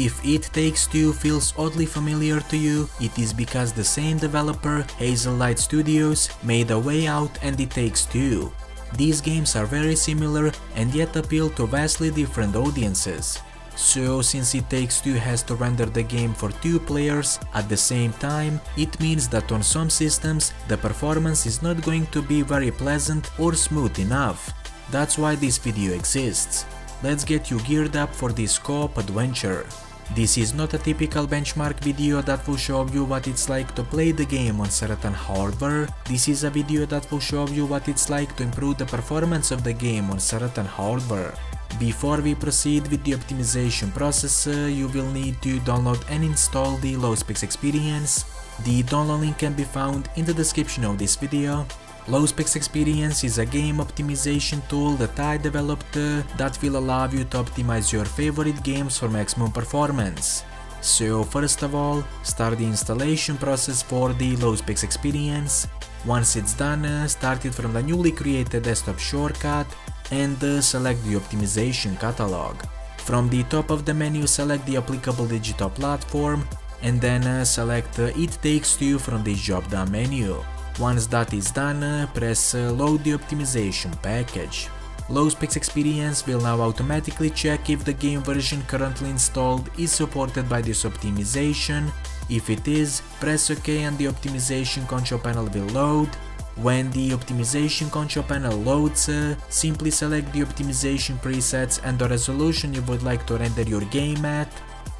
If It Takes Two feels oddly familiar to you, it is because the same developer, Hazelight Studios, made A Way Out and It Takes Two. These games are very similar and yet appeal to vastly different audiences. So since It Takes Two has to render the game for two players at the same time, it means that on some systems the performance is not going to be very pleasant or smooth enough. That's why this video exists let's get you geared up for this co-op adventure. This is not a typical benchmark video that will show you what it's like to play the game on certain hardware, this is a video that will show you what it's like to improve the performance of the game on certain hardware. Before we proceed with the optimization process, uh, you will need to download and install the LowSpecs experience. The download link can be found in the description of this video. LowSpecs Experience is a game optimization tool that I developed uh, that will allow you to optimize your favorite games for maximum performance. So first of all, start the installation process for the LowSpecs Experience. Once it's done, uh, start it from the newly created desktop shortcut and uh, select the optimization catalog. From the top of the menu select the applicable digital platform and then select It Takes Two from the drop down menu. Once that is done, press load the optimization package. LowSpecs Experience will now automatically check if the game version currently installed is supported by this optimization. If it is, press OK and the optimization control panel will load. When the optimization control panel loads, uh, simply select the optimization presets and the resolution you would like to render your game at.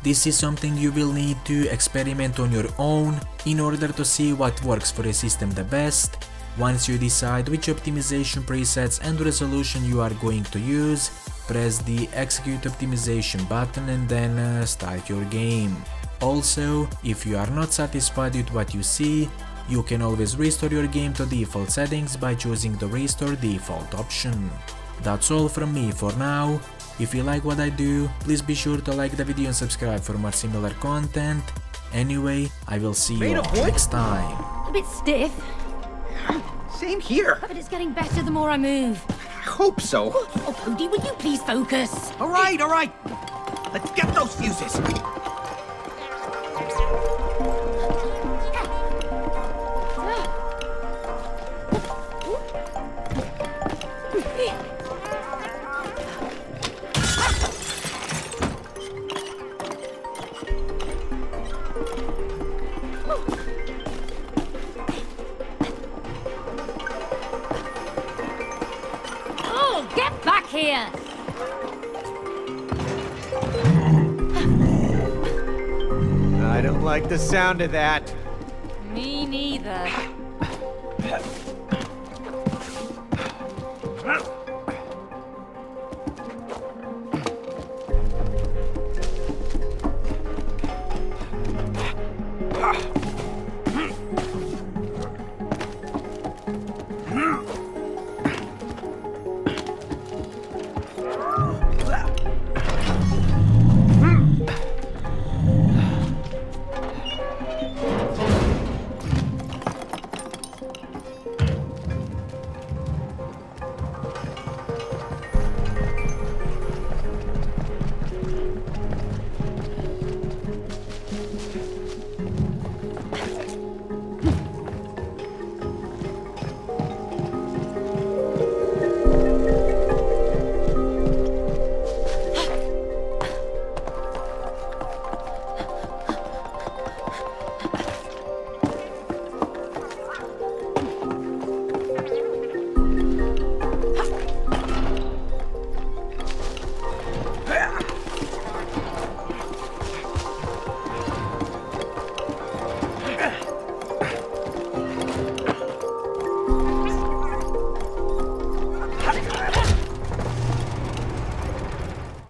This is something you will need to experiment on your own in order to see what works for your system the best. Once you decide which optimization presets and resolution you are going to use, press the execute optimization button and then uh, start your game. Also, if you are not satisfied with what you see, you can always restore your game to default settings by choosing the restore default option. That's all from me for now, if you like what I do, please be sure to like the video and subscribe for more similar content. Anyway, I will see you all next time. A bit stiff. Same here. But it's getting better the more I move. I hope so. Oh, Cody, will you please focus? All right, all right. Let's get those fuses. Oh, here! I don't like the sound of that. Me neither.